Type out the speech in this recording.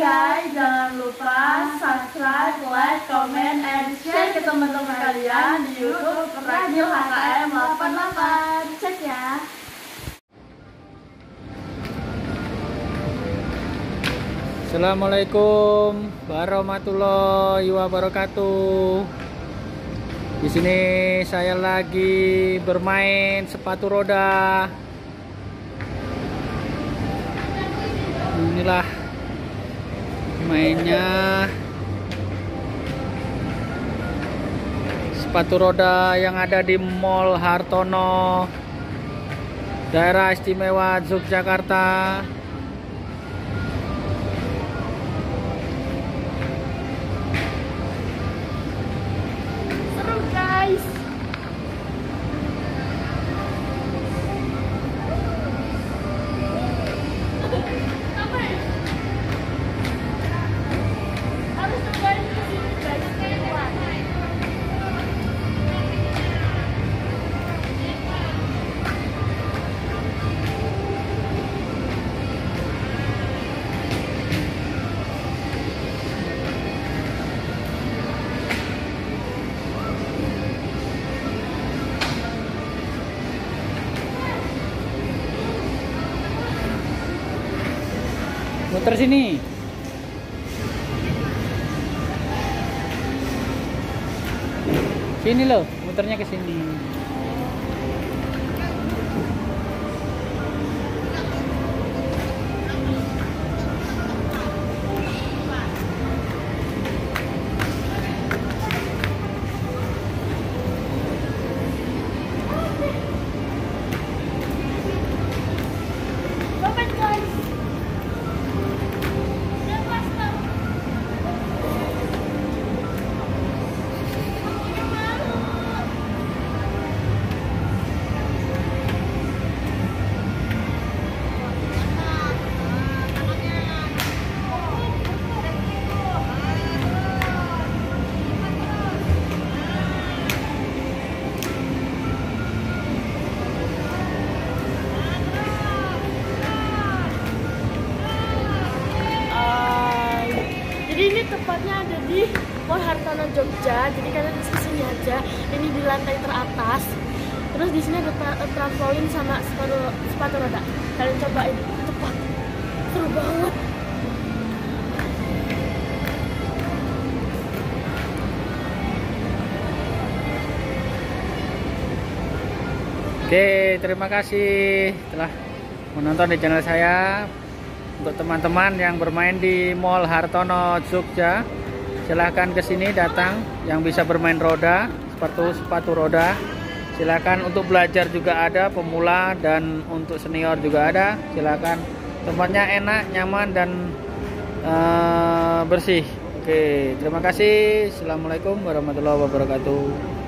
guys, jangan lupa subscribe, like, comment, and share ke teman-teman kalian di YouTube Radio HKM 88. Cek ya. Assalamualaikum warahmatullahi wabarakatuh. Di sini saya lagi bermain sepatu roda. Inilah mainnya. Sepatu roda yang ada di Mall Hartono. Daerah istimewa Yogyakarta muter sini. Sini loh muternya ke sini jadi ini tepatnya ada di Mall Hartono Jogja. Jadi kalian di sini aja. Ini di lantai teratas. Terus di sini ada tra- trampolin sama sepatu sepatu roda. Kalian cobain cepat. Seru banget. Oke, terima kasih telah menonton di channel saya. Untuk teman-teman yang bermain di Mall Hartono Jogja, silahkan ke sini datang yang bisa bermain roda, sepatu sepatu roda. Silahkan untuk belajar juga ada, pemula dan untuk senior juga ada. Silahkan tempatnya enak, nyaman dan eh, bersih. Oke, terima kasih. Assalamualaikum warahmatullahi wabarakatuh.